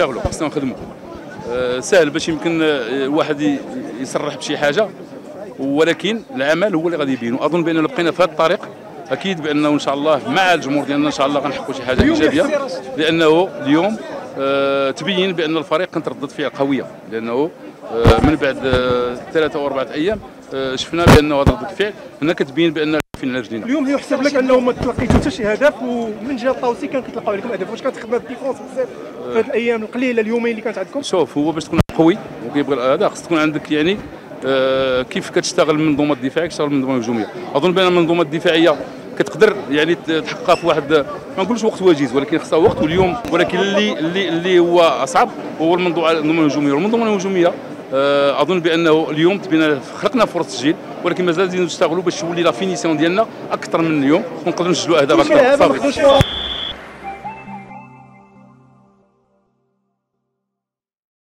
نشتغلوا خصنا نخدموا آه، سهل باش يمكن آه، واحد يصرح بشي حاجة ولكن العمل هو اللي غادي يبين واظن باننا بقينا في هذا الطريق أكيد بأنه إن شاء الله مع الجمهور ديالنا إن شاء الله غنحققوا شي حاجة إيجابية. لأنه اليوم آه، تبين بأن الفريق كانت ردة فعل قوية. لأنه آه، من بعد ثلاثة أو أربعة أيام شفنا بأنه هذا ردة الفعل هنا كتبين بأن فين رجلينا اليوم يحسب لك أنه ما تلقيتوا حتى شي هدف ومن جهة الطاوسي كان كيتلقاو عليكم اهداف واش كانت خدمة ديفونس بزاف في هذه الأيام القليلة اليومين اللي كانت عندكم؟ شوف هو باش تكون قوي وكيبغي هذا خص تكون عندك يعني آه كيف كتشتغل المنظومة الدفاعية كتشتغل المنظومة الهجومية. أظن بأن المنظومة الدفاعية كتقدر يعني تحققها في واحد ما نقولش وقت وجيز ولكن خصها وقت واليوم ولكن اللي اللي اللي هو أصعب هو المنظومة الهجومية. والمنظومة الهجومية أظن بأنه اليوم تبينا خلقنا فرص تسجيل ولكن مازال لازم نشتغلوا باش تولي لا فينيسيون ديالنا أكثر من اليوم. ونقدروا نسجلوا أهداف أكثر. صافي.